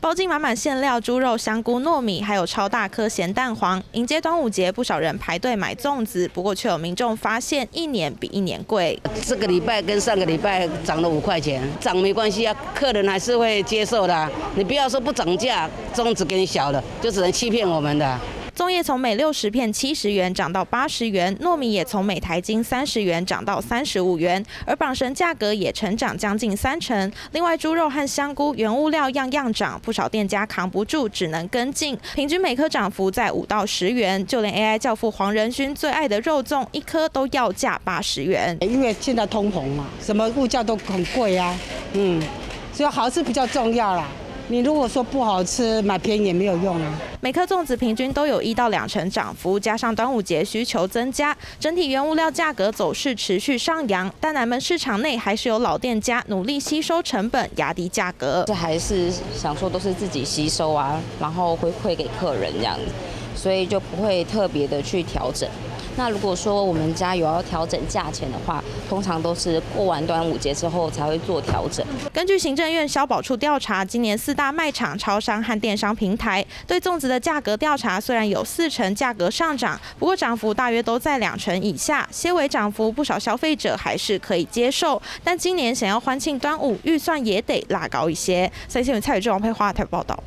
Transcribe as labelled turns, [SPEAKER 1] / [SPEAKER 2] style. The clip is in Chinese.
[SPEAKER 1] 包进满满馅料、猪肉、香菇、糯米，还有超大颗咸蛋黄。迎接端午节，不少人排队买粽子，不过却有民众发现一年比一年贵。
[SPEAKER 2] 这个礼拜跟上个礼拜涨了五块钱，涨没关系啊，客人还是会接受的。你不要说不涨价，粽子给你小了，就只能欺骗我们的。
[SPEAKER 1] 粽叶从每六十片七十元涨到八十元，糯米也从每台斤三十元涨到三十五元，而绑绳价格也成长将近三成。另外，猪肉和香菇原物料样样涨，不少店家扛不住，只能跟进，平均每颗涨幅在五到十元。就连 AI 教父黄仁勋最爱的肉粽，一颗都要价八十元。
[SPEAKER 3] 因为现在通膨嘛，什么物价都很贵啊，嗯，所以好吃比较重要啦。你如果说不好吃，买便宜也没有用啊。
[SPEAKER 1] 每颗粽子平均都有一到两成涨幅，加上端午节需求增加，整体原物料价格走势持续上扬。但南门市场内还是有老店家努力吸收成本，压低价格。
[SPEAKER 4] 这还是想说都是自己吸收啊，然后回馈给客人这样子，所以就不会特别的去调整。那如果说我们家有要调整价钱的话，通常都是过完端午节之后才会做调整。
[SPEAKER 1] 根据行政院消保处调查，今年四大卖场、超商和电商平台对粽子的价格调查，虽然有四成价格上涨，不过涨幅大约都在两成以下，些微涨幅不少消费者还是可以接受。但今年想要欢庆端午，预算也得拉高一些。三新闻蔡宇志、王佩华台报道。